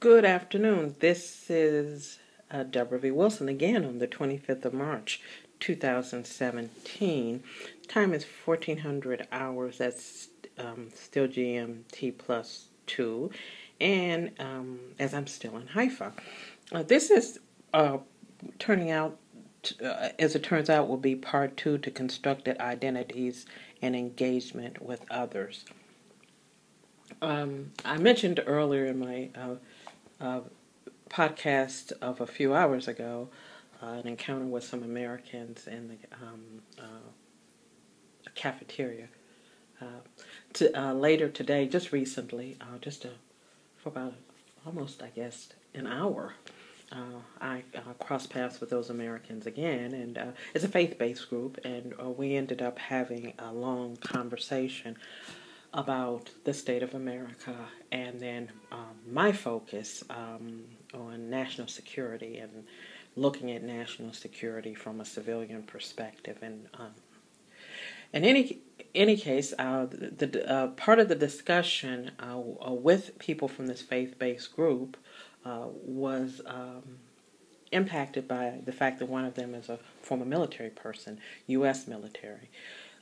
Good afternoon. This is uh, Debra V. Wilson again on the 25th of March, 2017. Time is 1400 hours. That's um, still GMT plus 2. And um, as I'm still in Haifa, uh, this is uh, turning out, uh, as it turns out, will be part two to constructed identities and engagement with others. Um, I mentioned earlier in my uh, podcast of a few hours ago, uh, an encounter with some Americans in the um, uh, cafeteria. Uh, to, uh, later today, just recently, uh, just for about almost, I guess, an hour, I crossed paths with those Americans again, and it's a faith-based group, and we ended up having a long conversation about the state of America and then um, my focus um, on national security and looking at national security from a civilian perspective. And um, in any any case, uh, the, the uh, part of the discussion uh, uh with people from this faith-based group uh, was um, impacted by the fact that one of them is a former military person, U.S. military.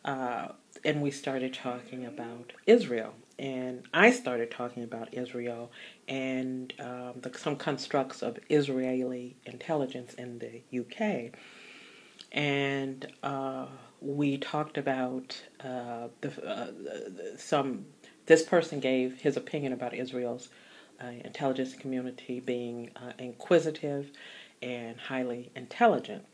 Uh, and we started talking about Israel. And I started talking about Israel and um, the, some constructs of Israeli intelligence in the UK. And uh, we talked about uh, the, uh, some. This person gave his opinion about Israel's uh, intelligence community being uh, inquisitive and highly intelligent.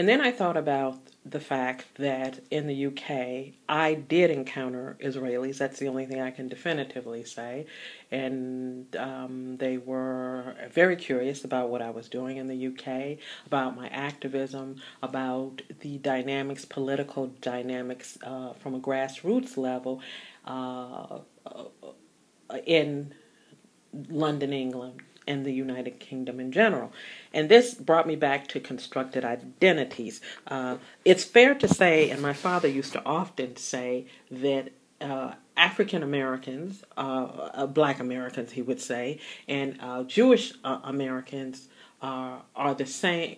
And then I thought about the fact that in the UK, I did encounter Israelis. That's the only thing I can definitively say. And um, they were very curious about what I was doing in the UK, about my activism, about the dynamics, political dynamics uh, from a grassroots level uh, uh in London, England and the United Kingdom in general. And this brought me back to constructed identities. Uh, it's fair to say, and my father used to often say, that uh, African Americans, uh, uh Black Americans, he would say, and uh, Jewish uh, Americans are the same,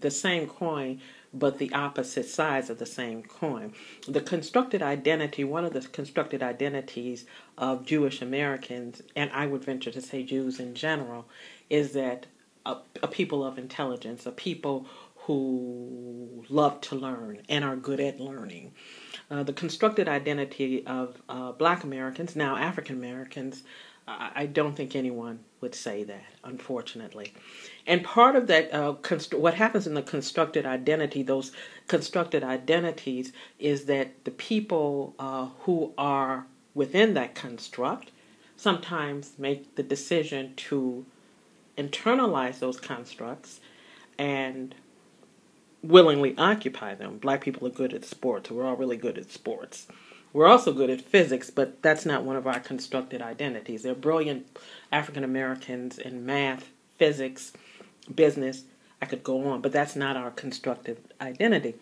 the same coin but the opposite sides of the same coin. The constructed identity, one of the constructed identities of Jewish Americans, and I would venture to say Jews in general, is that a, a people of intelligence, a people who love to learn and are good at learning. Uh, the constructed identity of uh, black Americans, now African Americans, I don't think anyone would say that, unfortunately. And part of that, uh, const- what happens in the constructed identity, those constructed identities, is that the people uh, who are within that construct sometimes make the decision to internalize those constructs and willingly occupy them. Black people are good at sports. We're all really good at sports. We're also good at physics, but that's not one of our constructed identities. They're brilliant African Americans in math, physics, business. I could go on, but that's not our constructed identity.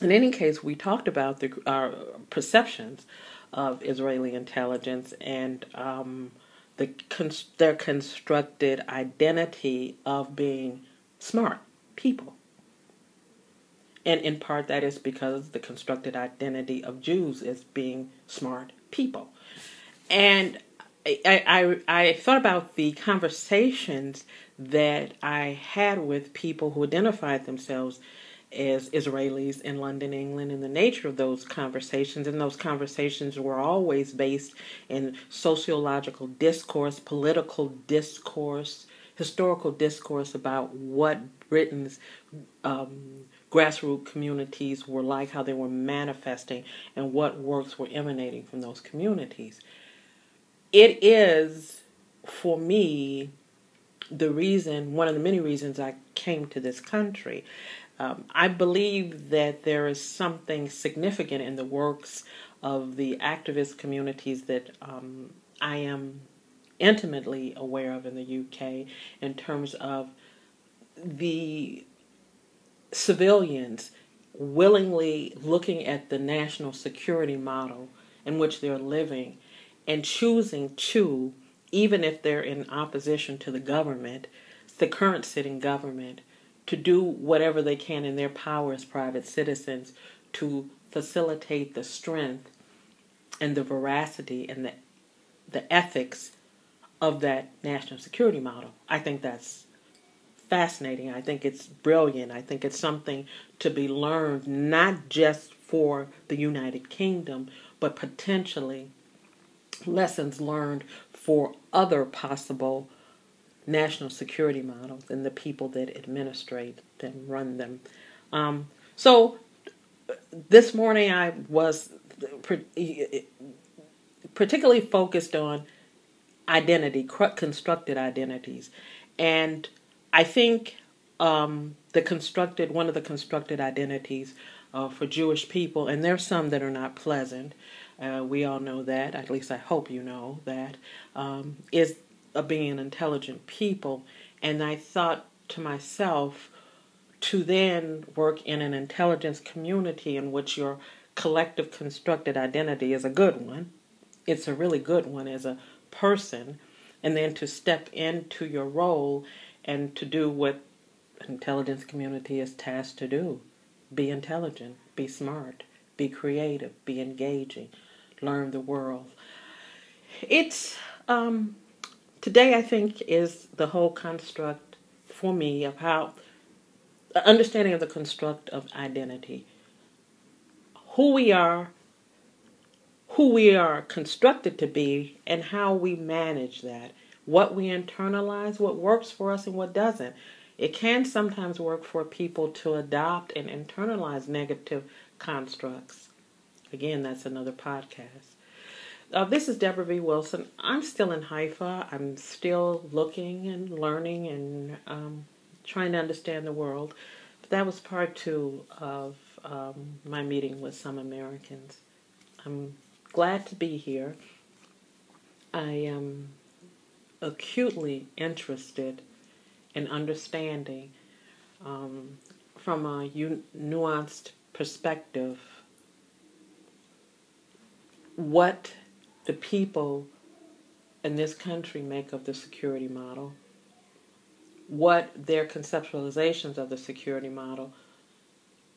In any case, we talked about the, our perceptions of Israeli intelligence and um, the their constructed identity of being smart people. And in part, that is because the constructed identity of Jews is being smart people. And I, I, I thought about the conversations that I had with people who identified themselves as Israelis in London, England, and the nature of those conversations. And those conversations were always based in sociological discourse, political discourse, historical discourse about what Britain's um, grassroots communities were like, how they were manifesting, and what works were emanating from those communities. It is, for me, the reason, one of the many reasons I came to this country. Um, I believe that there is something significant in the works of the activist communities that um, I am intimately aware of in the UK in terms of the civilians willingly looking at the national security model in which they're living and choosing to even if they're in opposition to the government, the current sitting government, to do whatever they can in their power as private citizens to facilitate the strength and the veracity and the the ethics of that national security model. I think that's fascinating. I think it's brilliant. I think it's something to be learned not just for the United Kingdom, but potentially lessons learned for other possible national security models and the people that administrate and run them. Um, so this morning I was particularly focused on identity, constructed identities, and I think um, the constructed one of the constructed identities uh, for Jewish people, and there's some that are not pleasant. Uh, we all know that. At least I hope you know that. Um, is of being an intelligent people, and I thought to myself to then work in an intelligence community in which your collective constructed identity is a good one. It's a really good one as a person, and then to step into your role and to do what intelligence community is tasked to do. Be intelligent, be smart, be creative, be engaging, learn the world. It's um, today, I think, is the whole construct for me of how understanding of the construct of identity, who we are, who we are constructed to be, and how we manage that, what we internalize, what works for us, and what doesn't. It can sometimes work for people to adopt and internalize negative constructs. Again, that's another podcast. Uh, this is Debra V. Wilson. I'm still in Haifa. I'm still looking and learning and um, trying to understand the world. But that was part two of um, my meeting with some Americans. I'm glad to be here. I am acutely interested in understanding um, from a u- nuanced perspective what the people in this country make of the security model, what their conceptualizations of the security model,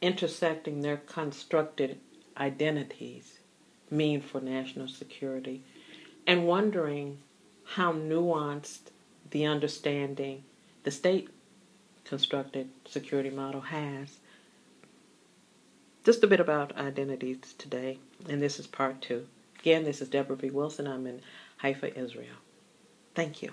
intersecting their constructed identities mean for national security, and wondering how nuanced the understanding the state constructed security model has. Just a bit about identities today, and this is part two. Again, this is Debra V. Wilson. I'm in Haifa, Israel. Thank you.